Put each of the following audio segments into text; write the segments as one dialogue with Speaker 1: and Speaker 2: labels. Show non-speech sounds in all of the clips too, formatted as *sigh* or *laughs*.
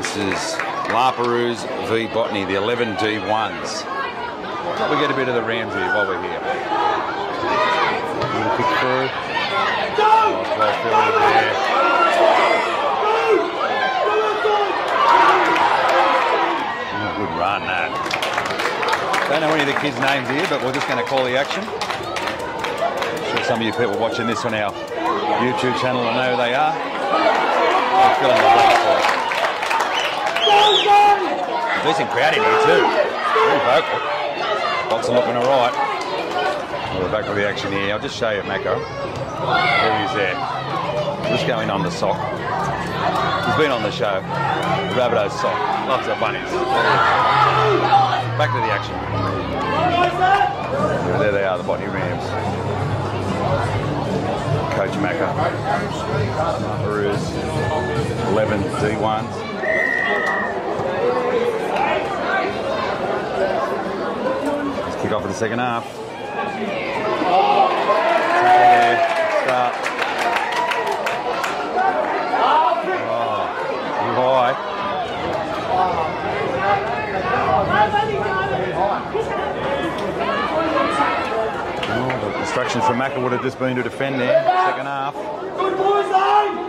Speaker 1: This is La Perouse v Botany, the 11 D1s. We get a bit of the Rams here while we're here. Little kick through. Nice well fielded there. Oh, good run, that. Don't know any of the kids' names here, but we're just going to call the action. I'm sure some of you people watching this on our YouTube channel will know who they are. Let's go on the right side. Decent crowd in here too. Very vocal. Lots of looking alright. Well, we're back with the action here. I'll just show you Mako. There he is there. Just going on the sock. He's been on the show. The Rabbitohs sock. Lots of bunnies. Back to the action. There they are, the Botany Rams. Coach Macca. Maroons. 11 D1s. In the second half. Start. Oh. Oh, the instructions from would have just been to defend there. Second half.
Speaker 2: Good boys, eh?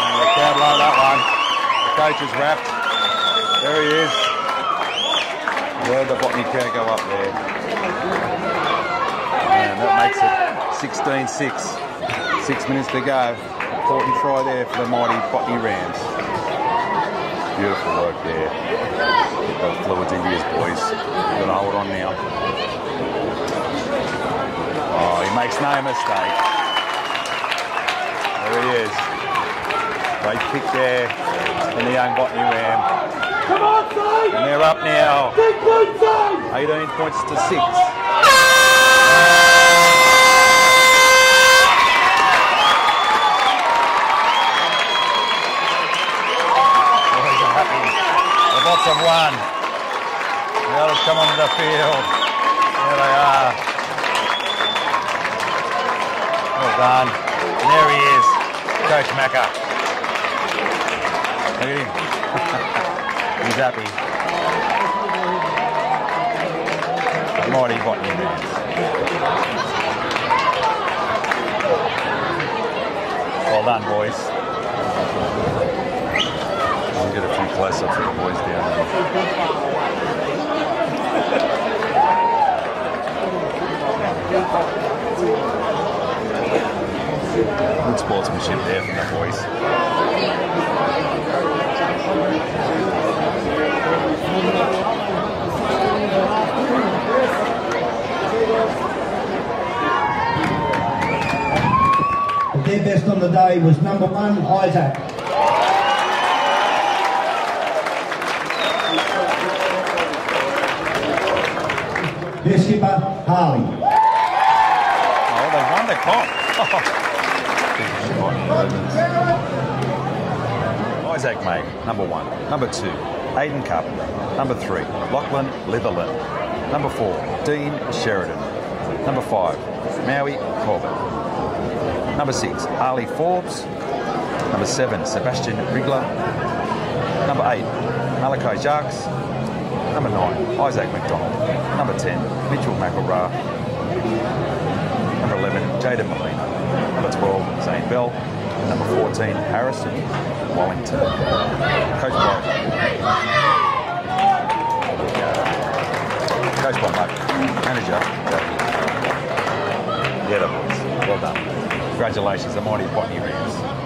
Speaker 1: And the crowd love that one. The is wrapped. There he is. Where the Botany crowd go up there. And that makes it 16-6. Six minutes to go. Important try there for the mighty Botany Rams. Beautiful work there. Those fluids into his boys. Gonna hold on now. Oh, he makes no mistake. There he is. Great kick there from the young Botany Ram.
Speaker 2: Come on, son!
Speaker 1: And they're up now.
Speaker 2: Big good son!
Speaker 1: 18 points to 6. Boys are happy. The Bots have won. The others come onto the field. There they are. Well done. And there he is, Coach Macca. *laughs* He's happy. Mighty Botany Rams. Well done, boys. We'll get a few close-ups of the boys down there. Good sportsmanship there from the boys.
Speaker 3: Their best on the day was number one, Isaac. Their skipper, Harley.
Speaker 1: Oh, they won the comp. Isaac May, number one. Number two, Aidan Carpenter. Number three, Lachlan Litherland. Number four, Dean Sheridan. Number five, Maui Corbett. Number six, Harley Forbes. Number seven, Sebastian Rigler. Number eight, Malachi Jacques. Number nine, Isaac McDonald. Number 10, Mitchell McElrath. Number 11, Jaden Molina. Number 12, Zane Bell. Number 14, Harrison Wellington. Coach by Coach by Mark. Manager. Yeah, the boys. Well done. Congratulations, the mighty Botany Rams.